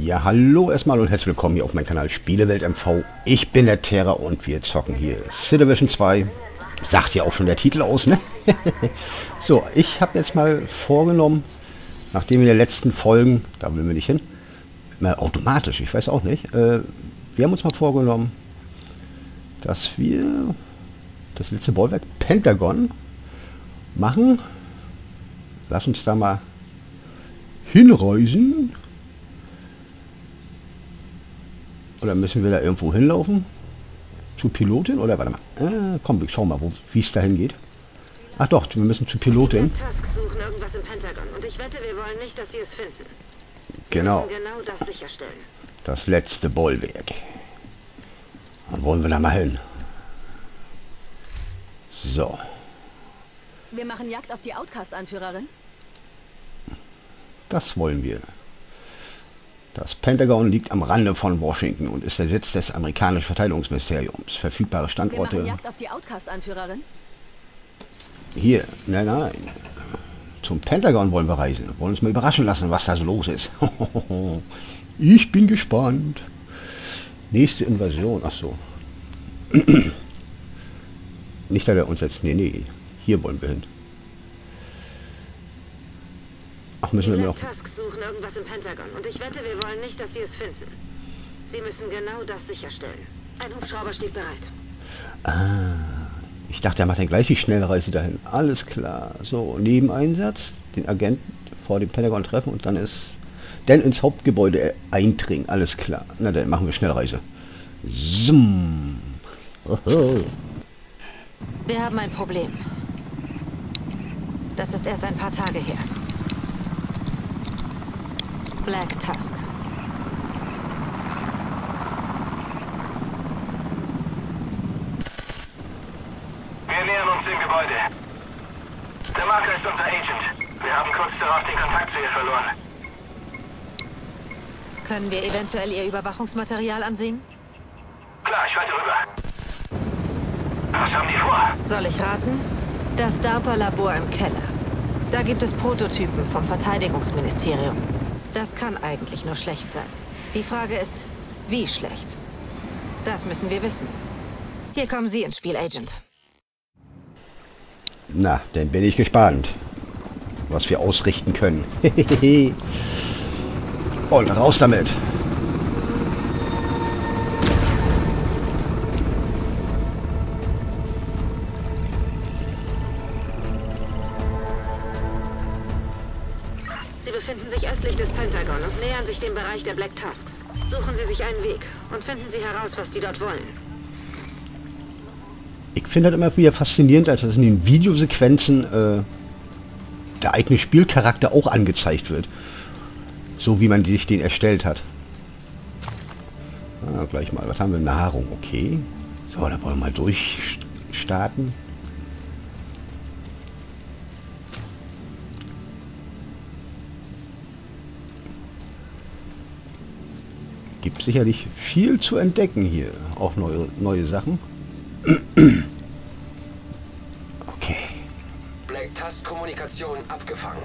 Ja, hallo erstmal und herzlich willkommen hier auf meinem Kanal Spielewelt MV. Ich bin der Terra und wir zocken hier Cityvision 2. Sagt ja auch schon der Titel aus, ne? so, ich habe jetzt mal vorgenommen, nachdem in den letzten Folgen, da will wir nicht hin, mal automatisch, ich weiß auch nicht, äh, wir haben uns mal vorgenommen, dass wir das letzte Bollwerk Pentagon machen. Lass uns da mal hinreisen. Oder müssen wir da irgendwo hinlaufen? Zu Pilotin? Oder warte mal. Äh, komm, ich schau mal, wie es dahin geht. Ach doch, wir müssen zu Pilotin. Wette, nicht, Genau. genau das. Das letzte Bollwerk. Dann wollen wir da mal hin. So. Wir machen Jagd auf die Outcast-Anführerin. Das wollen wir. Das Pentagon liegt am Rande von Washington und ist der Sitz des amerikanischen Verteidigungsministeriums. Verfügbare Wir machen Standorte Jagd auf die Outcast-Anführerin. hier. Nein, nein. Zum Pentagon wollen wir reisen. Wollen uns mal überraschen lassen, was da so los ist. ich bin gespannt. Nächste Invasion. Ach so. Nicht, dass er uns jetzt... Nee, nee. Hier wollen wir hin. Ach, müssen wir noch... Tusk suchen irgendwas im Pentagon und ich wette, wir wollen nicht, dass sie es finden. Sie müssen genau das sicherstellen. Ein Hubschrauber steht bereit. Ich dachte, er macht dann gleich die Schnellreise dahin. Alles klar. So, Nebeneinsatz, den Agenten vor dem Pentagon treffen und dann ist... Dann ins Hauptgebäude eindringen. Alles klar. Na, dann machen wir Schnellreise. Zoom. Oho. Wir haben ein Problem. Das ist erst ein paar Tage her. Black Tusk. Wir nähern uns dem Gebäude. Der Marker ist unser Agent. Wir haben kurz darauf den Kontakt zu ihr verloren. Können wir eventuell Ihr Überwachungsmaterial ansehen? Klar, ich schalte rüber. Was haben die vor? Soll ich raten? Das DARPA-Labor im Keller. Da gibt es Prototypen vom Verteidigungsministerium. Das kann eigentlich nur schlecht sein. Die Frage ist, wie schlecht? Das müssen wir wissen. Hier kommen Sie ins Spiel, Agent. Na, dann bin ich gespannt, was wir ausrichten können. und raus damit. Sich dem Bereich der Black Tusks. Suchen Sie sich einen Weg und finden Sie heraus, was die dort wollen. Ich finde das immer wieder faszinierend, als das in den Videosequenzen äh, der eigene Spielcharakter auch angezeigt wird. So wie man sich den erstellt hat. Ah, gleich mal. Was haben wir? Nahrung. Okay. So, da wollen wir mal durchstarten. Gibt sicherlich viel zu entdecken hier. Auch neue, neue Sachen. Okay. Black Tusk Kommunikation abgefangen.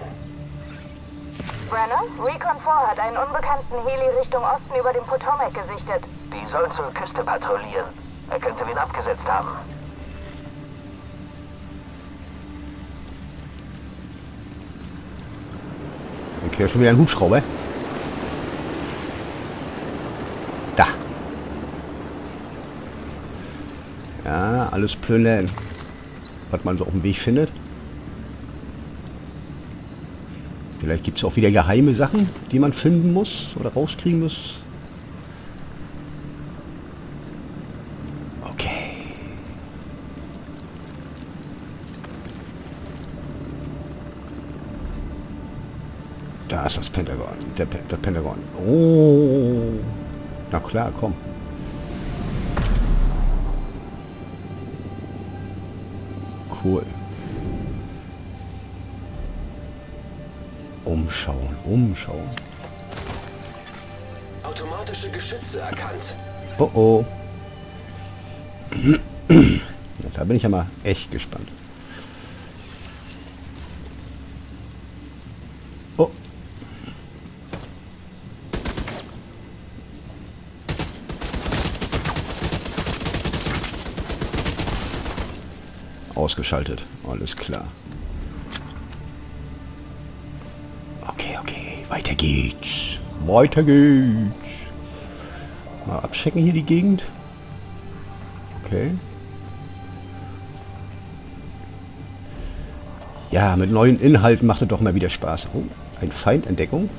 Brenner, Recon 4 hat einen unbekannten Heli Richtung Osten über dem Potomac gesichtet. Die sollen zur Küste patrouillieren. Er könnte wen abgesetzt haben. Okay, schon wieder ein Hubschrauber. Da. Ja, alles plündern. Was man so auf dem Weg findet. Vielleicht gibt es auch wieder geheime Sachen, die man finden muss oder rauskriegen muss. Okay. Da ist das Pentagon. Der, der Pentagon. Oh. Na klar, komm. Cool. Umschauen, umschauen. Automatische Geschütze erkannt. Oh oh. Da bin ich ja mal echt gespannt. Ausgeschaltet. Alles klar. Okay, okay. Weiter geht's. Weiter geht's. Mal abchecken hier die Gegend. Okay. Ja, mit neuen Inhalten macht es doch mal wieder Spaß. Oh, ein Feindentdeckung.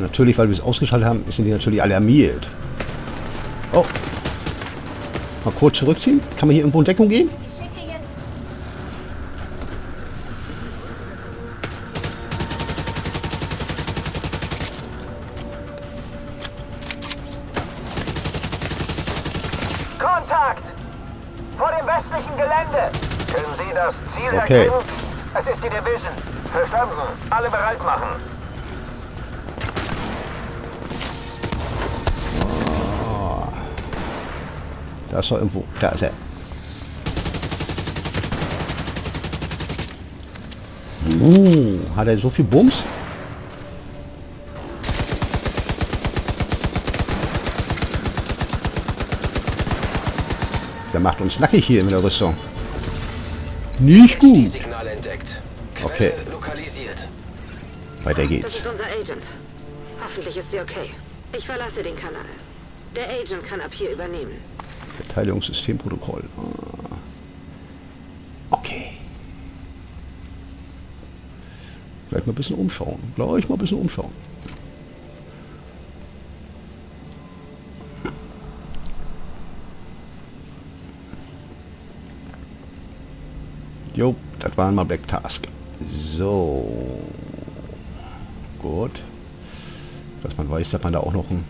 Natürlich, weil wir es ausgeschaltet haben, sind die natürlich alarmiert. Oh. Mal kurz zurückziehen. Kann man hier irgendwo in Deckung gehen? Kontakt! Vor dem westlichen Gelände! Können Sie das Ziel Okay. erkennen? Ist er irgendwo. Da ist er. Uh, hat er so viel Bums? Der macht uns nackig hier mit der Rüstung. Nicht Die gut. Signale entdeckt. Quelle Okay. lokalisiert. Weiter Das geht's. ist unser Agent. Hoffentlich ist sie okay. Ich verlasse den Kanal. Der Agent kann ab hier übernehmen. Verteidigungssystemprotokoll. Ah. Okay. Vielleicht mal ein bisschen umschauen. Gleich mal ein bisschen umschauen. Jo, das waren mal Black Task. So. Gut. Dass man weiß, dass man da auch noch ein,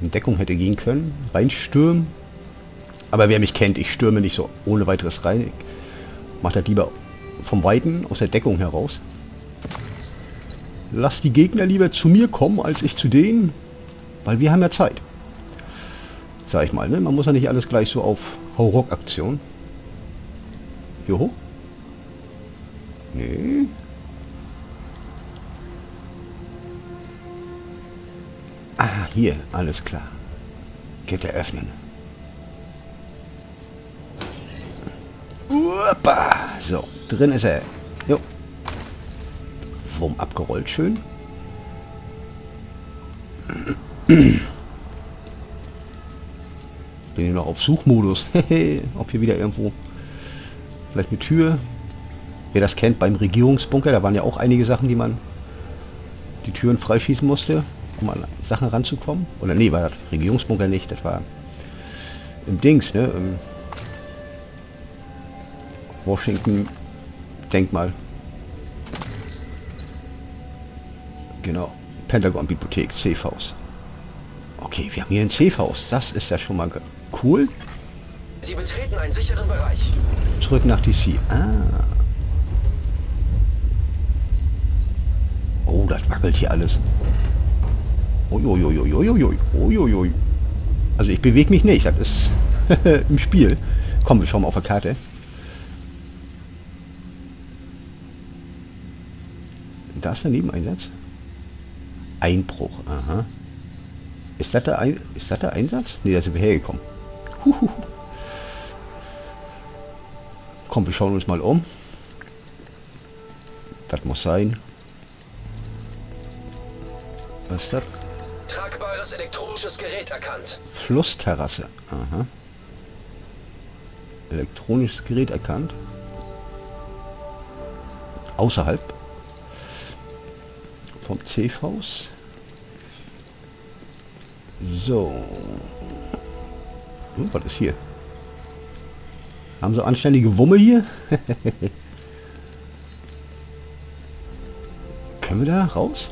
in Deckung hätte gehen können. Reinstürmen. Aber wer mich kennt, ich stürme nicht so ohne weiteres rein. Ich mache das lieber vom Weiten aus der Deckung heraus. Lass die Gegner lieber zu mir kommen, als ich zu denen. Weil wir haben ja Zeit. Sag ich mal, ne? Man muss ja nicht alles gleich so auf Hauruck-Aktion. Hoch? Nee. Ah, hier, alles klar. Gitter öffnen. Uppa. So, drin ist er. Jo. Wumm, abgerollt, schön. Bin hier noch auf Suchmodus. Ob hier wieder irgendwo vielleicht eine Tür. Wer das kennt, beim Regierungsbunker, da waren ja auch einige Sachen, die man die Türen freischießen musste, um an Sachen ranzukommen. Oder nee, war das Regierungsbunker nicht, das war im Dings, ne? Im Washington Denkmal. Genau. Pentagon Bibliothek, Safe-Haus. Okay, wir haben hier ein Safe-Haus. Das ist ja schon mal cool. Sie betreten einen sicheren Bereich. Zurück nach DC. Ah. Oh, das wackelt hier alles. Also ich bewege mich nicht. Das ist im Spiel. Komm, wir schauen mal auf der Karte. Da ist der Nebeneinsatz. Einbruch. Aha. Ist das der, Ein ist das der Einsatz? Ne, da sind wir hergekommen. Huhu. Komm, wir schauen uns mal um. Das muss sein. Was ist das? Tragbares elektronisches Gerät erkannt. Flussterrasse. Aha. Elektronisches Gerät erkannt. Außerhalb vom Safe-Haus. So. Hm, was ist hier? Haben sie anständige Wumme hier? Können wir da raus?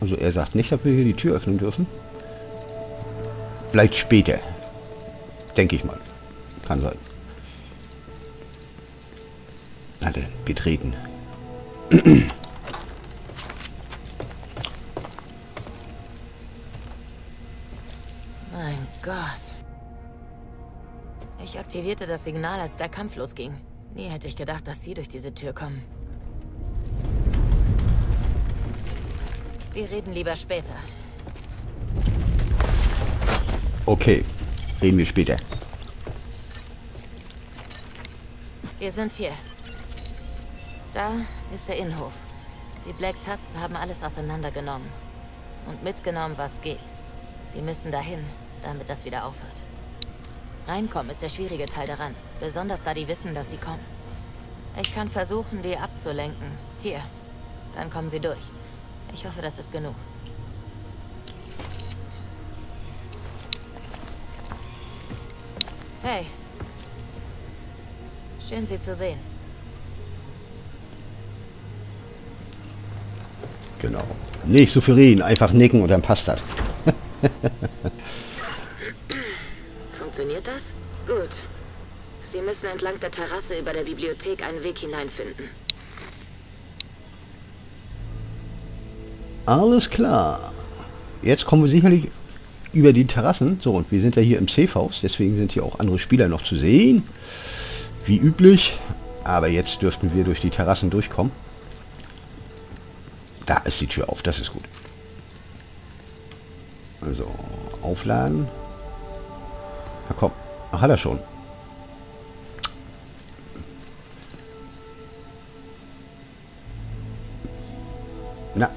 Also er sagt nicht, dass wir hier die Tür öffnen dürfen. Vielleicht später. Denke ich mal. Kann sein. Warte, betreten. Mein Gott. Ich aktivierte das Signal, als der Kampf losging. Nie hätte ich gedacht, dass Sie durch diese Tür kommen. Wir reden lieber später. Okay, reden wir später. Wir sind hier. Da ist der Innenhof. Die Black Tusks haben alles auseinandergenommen. Und mitgenommen, was geht. Sie müssen dahin, damit das wieder aufhört. Reinkommen ist der schwierige Teil daran. Besonders da die wissen, dass sie kommen. Ich kann versuchen, die abzulenken. Hier. Dann kommen sie durch. Ich hoffe, das ist genug. Hey. Schön, Sie zu sehen. Genau. Nicht so viel reden, einfach nicken und dann passt das. Funktioniert das? Gut. Sie müssen entlang der Terrasse über der Bibliothek einen Weg hineinfinden. Alles klar. Jetzt kommen wir sicherlich über die Terrassen. So, und wir sind ja hier im Safehouse, deswegen sind hier auch andere Spieler noch zu sehen. Wie üblich. Aber jetzt dürften wir durch die Terrassen durchkommen. Da ist die Tür auf, das ist gut. Also, aufladen. Na komm. Ach, hat er schon. Na.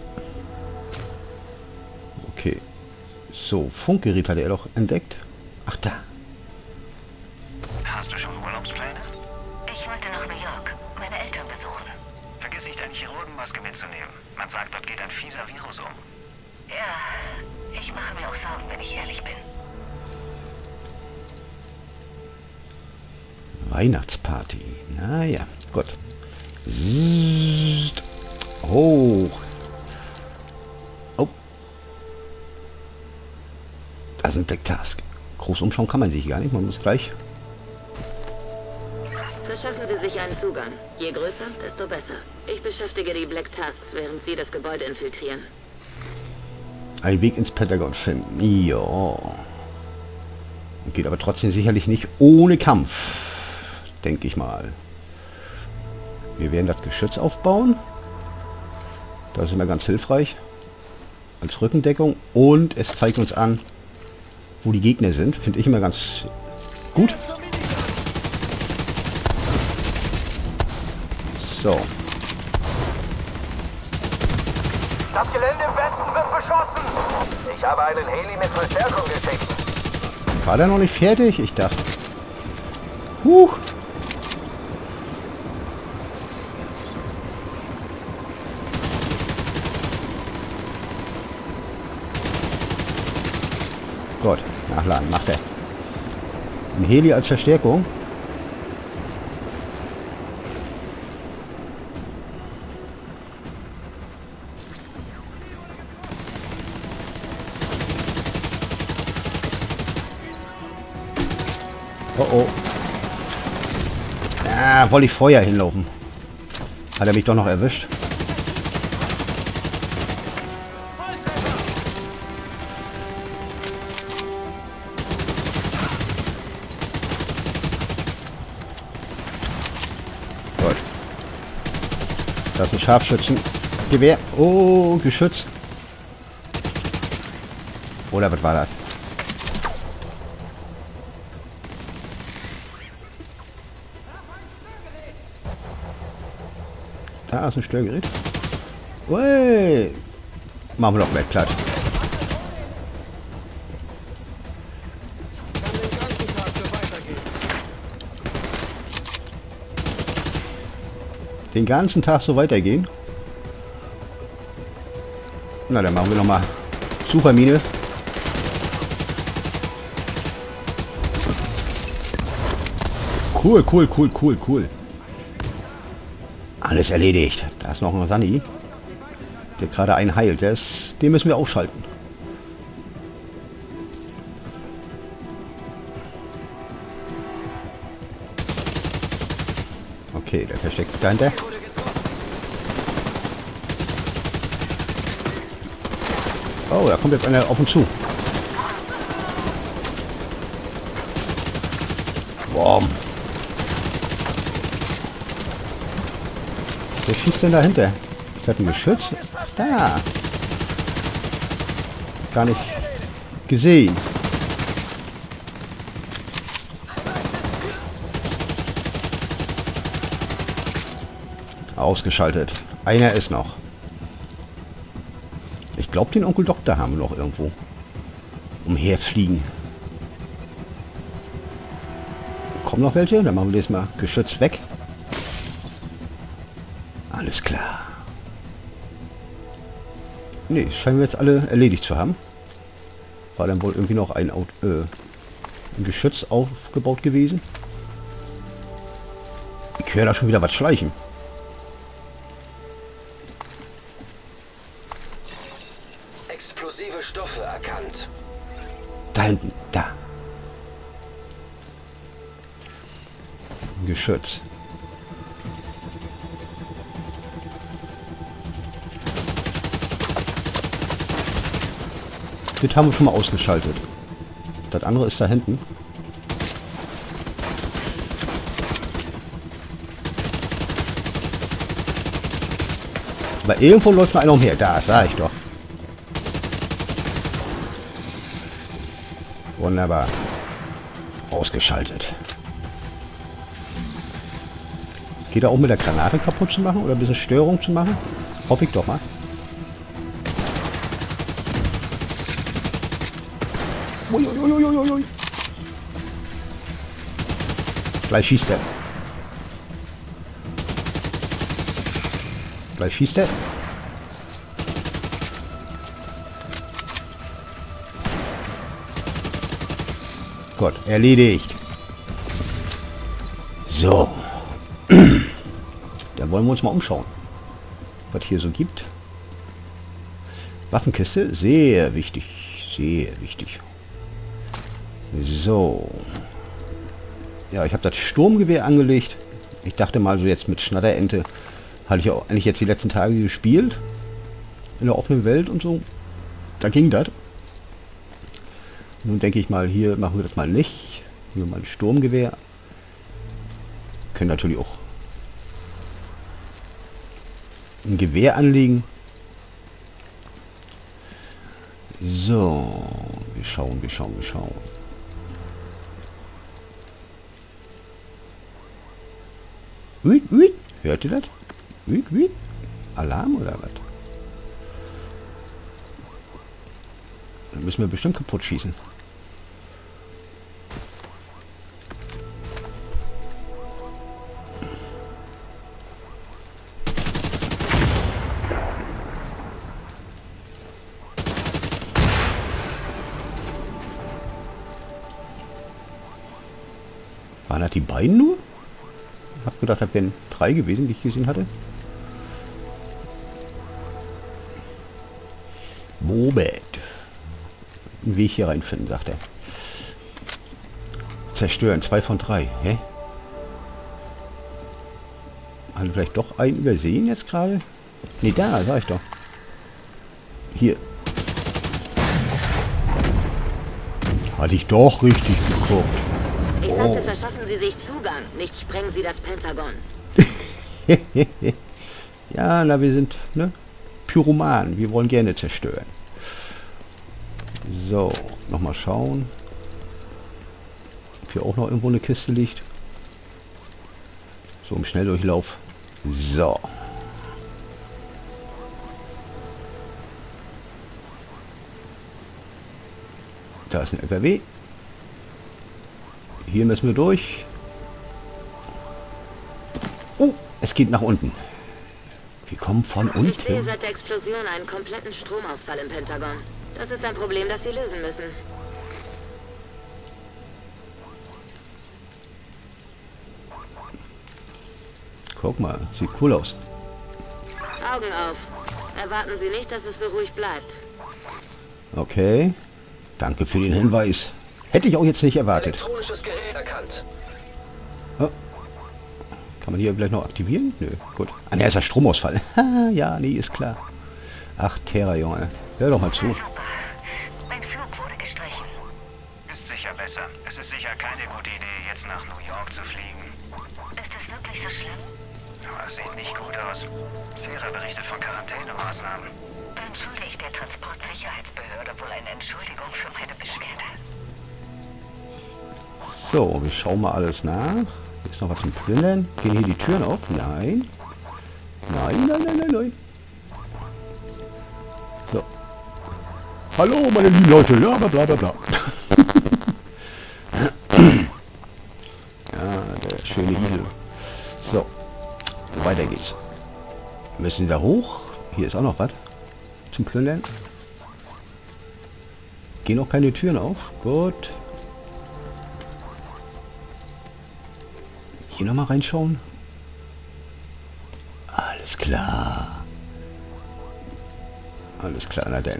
Okay. So, Funkgerät hat er doch entdeckt. Ach, da. Fieser Virus um. Ja, ich mache mir auch Sorgen, wenn ich ehrlich bin. Weihnachtsparty. Naja, gut. Hoch. Oh. Da sind Black Task. Groß umschauen kann man sich gar nicht. Man muss gleich... Verschaffen Sie sich einen Zugang. Je größer, desto besser. Ich beschäftige die Black Tasks, während Sie das Gebäude infiltrieren. Einen Weg ins Pentagon finden. Ja. Geht aber trotzdem sicherlich nicht ohne Kampf. Denke ich mal. Wir werden das Geschütz aufbauen. Das ist immer ganz hilfreich. Als Rückendeckung. Und es zeigt uns an, wo die Gegner sind. Finde ich immer ganz gut. So. Das Gelände im Westen wird beschossen. Ich habe einen Heli mit Verstärkung geschickt. War der noch nicht fertig? Ich dachte. Huch. Gott, nachladen, macht er. Ein Heli als Verstärkung. Oh oh. Ah, wollte ich vorher hinlaufen. Hat er mich doch noch erwischt. Gut. Das ist ein Scharfschützengewehr. Oh, Geschütz. Oder was war das? Ist ein Störgerät. Ui. Machen wir doch weg, platt. Den ganzen Tag so weitergehen. Na, dann machen wir noch mal Supermine. Cool, cool, cool, cool, cool. Alles erledigt. Da ist noch ein Sani. Der gerade einen heilt. Der ist, den müssen wir ausschalten. Okay, der versteckt sich dahinter. Oh, da kommt jetzt einer auf uns zu. Wer schießt denn dahinter? Ist das ein Geschütz? Da. gar nicht gesehen. Ausgeschaltet. Einer ist noch. Ich glaube, den Onkel Doktor haben wir noch irgendwo. Umherfliegen. Kommen noch welche? Dann machen wir das mal Geschütz weg. Alles klar. Ne, scheinen wir jetzt alle erledigt zu haben. War dann wohl irgendwie noch ein, Auto, äh, ein Geschütz aufgebaut gewesen. Ich höre da schon wieder was schleichen. Explosive Stoffe erkannt. Da hinten, da. Ein Geschütz. Das haben wir schon mal ausgeschaltet. Das andere ist da hinten. Aber irgendwo läuft noch einer umher. Da, sah ich doch. Wunderbar. Ausgeschaltet. Geht er auch mit der Granate kaputt zu machen oder ein bisschen Störung zu machen? Hoffe ich doch mal. Uiuiuiuiui. Gleich schießt er. Gleich schießt er. Gott, erledigt. So. Dann wollen wir uns mal umschauen, was hier so gibt. Waffenkiste, sehr wichtig, sehr wichtig. So. Ja, ich habe das Sturmgewehr angelegt. Ich dachte mal so jetzt mit Schnatterente hatte ich auch eigentlich jetzt die letzten Tage gespielt. In der offenen Welt und so. Da ging das. Nun denke ich mal, hier machen wir das mal nicht. Hier mal ein Sturmgewehr. Können natürlich auch ein Gewehr anlegen. So, wir schauen, wir schauen, wir schauen. Uit, uit. Hört ihr das? Uit, uit. Alarm oder was? Dann müssen wir bestimmt kaputt schießen. Waren das die beiden nur? Ich hab gedacht, das wären drei gewesen, die ich gesehen hatte. Moment. Einen Weg hier reinfinden, sagt er. Zerstören, zwei von drei. Hä? Haben vielleicht doch einen übersehen jetzt gerade? Ne, da, sag ich doch. Hier. Hatte ich doch richtig geguckt. Ich sagte, verschaffen Sie sich Zugang, nicht sprengen Sie das Pentagon. ja, na, wir sind, ne? Pyroman. Wir wollen gerne zerstören. So, nochmal schauen. Ob hier auch noch irgendwo eine Kiste liegt. So, im Schnelldurchlauf. So. Da ist ein LKW. Hier müssen wir durch. Oh, es geht nach unten. Wir kommen von unten. Ich sehe seit der Explosion einen kompletten Stromausfall im Pentagon. Das ist ein Problem, das Sie lösen müssen. Guck mal, sieht cool aus. Augen auf. Erwarten Sie nicht, dass es so ruhig bleibt. Okay. Danke für den Hinweis. Hätte ich auch jetzt nicht erwartet. Elektronisches Gerät erkannt. Oh. Kann man hier vielleicht noch aktivieren? Nö, gut. Ah, ne, ist der Stromausfall. Ha, ja, nee, ist klar. Ach, Terra, Junge. Hör doch mal zu. So, wir schauen mal alles nach. Ist noch was zum Drinnen. Gehen hier die Türen auf? Nein. Nein, nein, nein, nein, nein. So. Hallo, meine lieben Leute. Ja, bla bla bla bla. ja, der schöne Igel. So. Weiter geht's. Müssen wir hoch? Hier ist auch noch was. Zum Plündern. Gehen noch keine Türen auf. Gut. Hier nochmal reinschauen. Alles klar. Alles klar, na denn.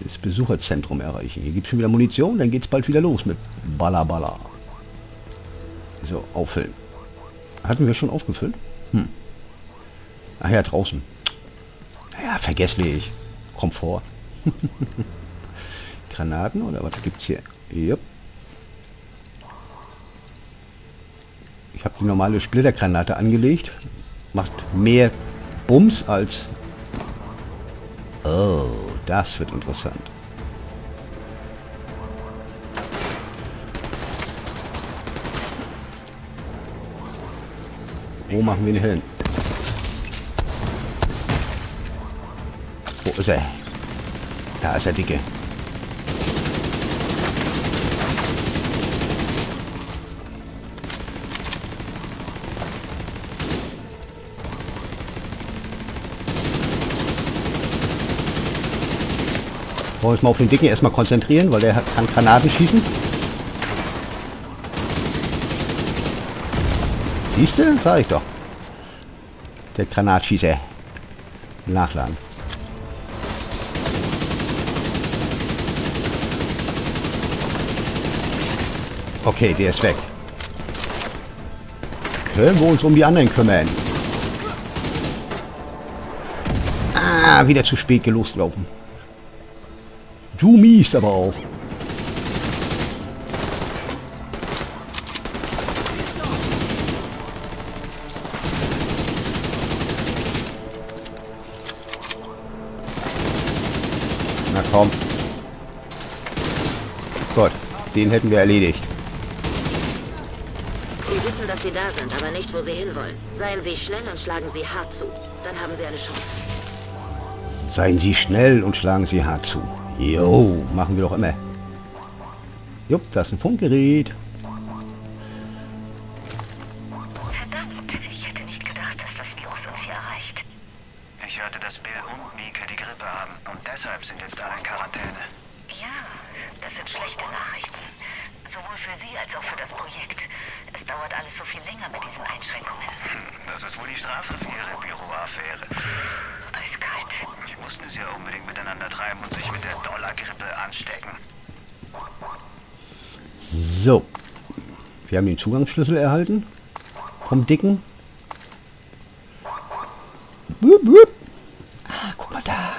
Das Besucherzentrum erreichen. Hier gibt es schon wieder Munition, dann geht es bald wieder los mit Balla Balla. So, auffüllen. Hatten wir schon aufgefüllt? Hm. Ach ja, draußen. Naja, vergesslich. Komfort. Granaten oder was gibt's hier? Jupp. Ich habe die normale Splittergranate angelegt. Macht mehr Bums als... Oh, das wird interessant. Wo machen wir ihn hin? Wo ist er? Da ist er, Dicke. Wollen wir uns mal auf den Dicken erstmal konzentrieren, weil der kann Granaten schießen. Siehst du? Sag ich doch. Der Granatschießer. Nachladen. Okay, der ist weg. Können wir uns um die anderen kümmern? Ah, wieder zu spät losgelaufen. Du miest aber auch. Na komm. Gott, den hätten wir erledigt. Sie wissen, dass Sie da sind, aber nicht, wo Sie hinwollen. Seien Sie schnell und schlagen Sie hart zu. Dann haben Sie eine Chance. Seien Sie schnell und schlagen Sie hart zu. Jo, machen wir doch immer. Jupp, das ist ein Funkgerät. Zugangsschlüssel erhalten. Vom Dicken. Wupp, wupp. Ah, guck mal da.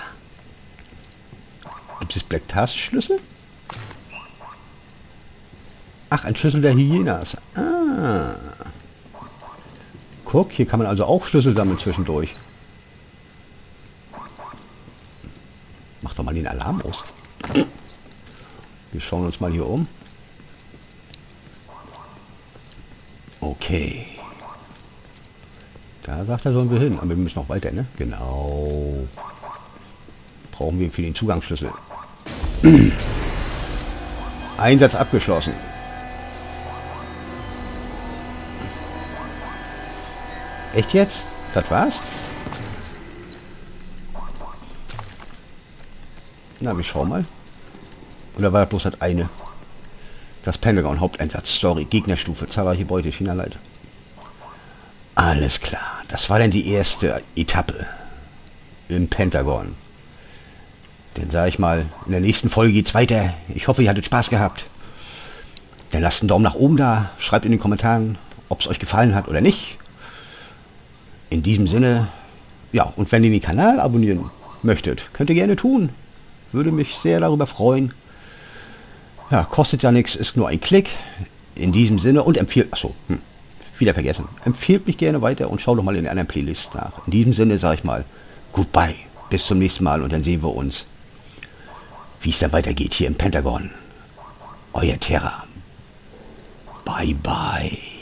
Gibt es Black Task Schlüssel? Ach, ein Schlüssel der Hyenas. Ah. Guck, hier kann man also auch Schlüssel sammeln zwischendurch. Mach doch mal den Alarm aus. Wir schauen uns mal hier um. Okay. Da sagt er, sollen wir hin. Aber wir müssen noch weiter, ne? Genau. Brauchen wir für den Zugangsschlüssel. Einsatz abgeschlossen. Echt jetzt? Das war's? Na, wir schauen mal. Oder war das bloß das eine? Das Pentagon Haupteinsatz. Story. Gegnerstufe. Zahlreiche Beute. China-Leit. Alles klar. Das war dann die erste Etappe. Im Pentagon. Dann sage ich mal, in der nächsten Folge geht's weiter. Ich hoffe, ihr hattet Spaß gehabt. Dann lasst einen Daumen nach oben da. Schreibt in den Kommentaren, ob es euch gefallen hat oder nicht. In diesem Sinne, ja, und wenn ihr den Kanal abonnieren möchtet, könnt ihr gerne tun. Würde mich sehr darüber freuen. Ja, kostet ja nichts, ist nur ein Klick. In diesem Sinne und empfiehlt, achso, hm, wieder vergessen. Empfehlt mich gerne weiter und schaut doch mal in einer Playlist nach. In diesem Sinne sage ich mal, goodbye, bis zum nächsten Mal und dann sehen wir uns, wie es dann weitergeht hier im Pentagon. Euer Terra. Bye bye.